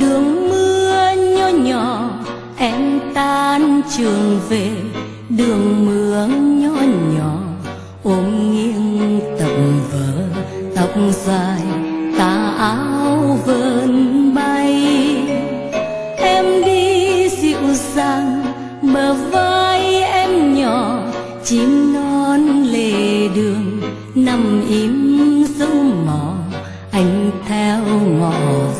đường mưa nhỏ nhỏ, em tan trường về. Đường mưa nhỏ nhỏ, ôm nghiêng tập vỡ tóc dài, tà áo vờn bay. Em đi dịu dàng, bờ vai em nhỏ. Chim non lề đường, nằm im dấu mò. Anh theo mò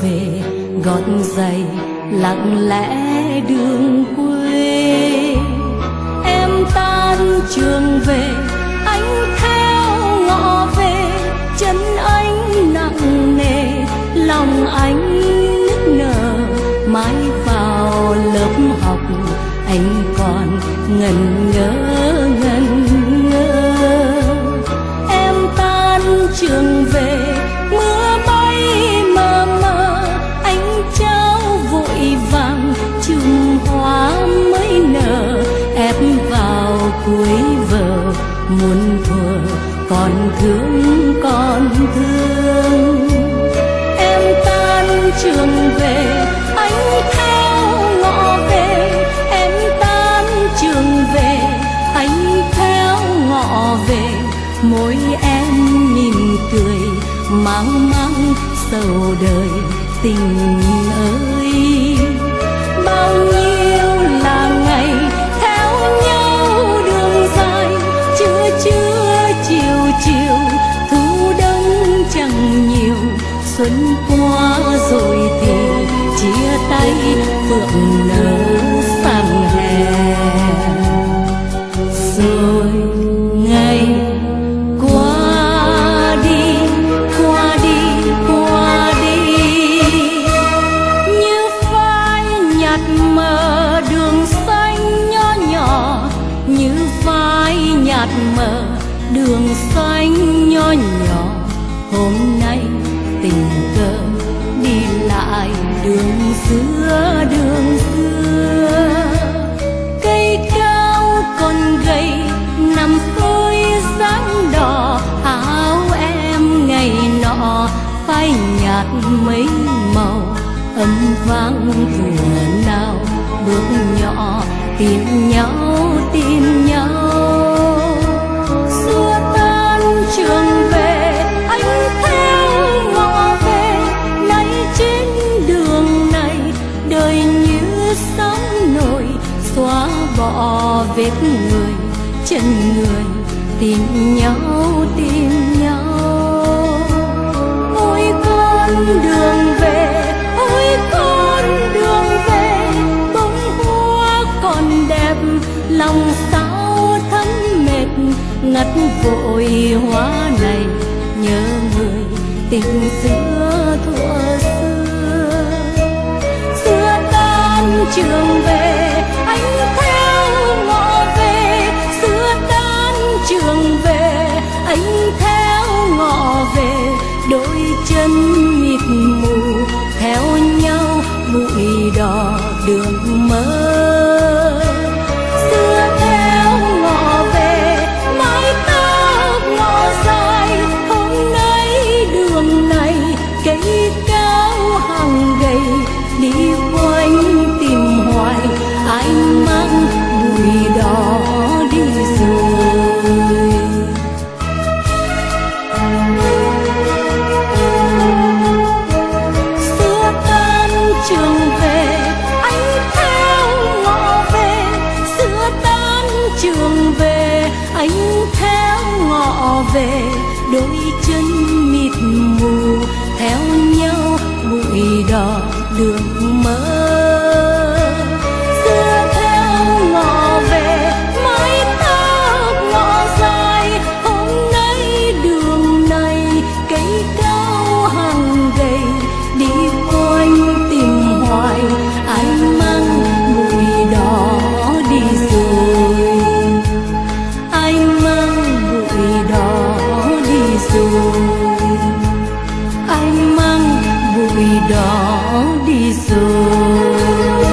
về gót giày lặng lẽ đường quê. Em tan trường về, anh theo ngõ về. Chân anh nặng nề, lòng anh nức nở. Mãi vào lớp học, anh còn ngần ngơ. Muôn thuở, còn thương còn thương. Em tan trường về, anh theo ngõ về. Em tan trường về, anh theo ngõ về. Môi em mỉm cười, mang mang sầu đời, tình ơi. Xuân qua rồi thì chia tay phượng nở sang hè. Rồi ngày qua đi qua đi qua đi. Như phai nhạt mờ đường xanh nhỏ nhỏ, như phai nhạt mờ đường xanh nhỏ nhỏ. Hôm nay tình cờ, đi lại đường xưa đường xưa. Cây cao còn gầy, nằm phơi dáng đỏ. Áo em ngày nọ, phai nhạt mấy màu. Âm vang thuở nào, bước nhỏ, tìm nhau tìm nhau. Xóa bỏ vết người, chân người, tìm nhau tìm nhau. Ôi con đường về, ôi con đường về, bông hoa còn đẹp, lòng sao thấm mệt ngắt vội hoa này, nhớ người, tình xưa thuở xưa. Xưa tan trường về về đôi chân mịt mù theo nhau bụi đỏ đường mơ. vì đó đi rồi.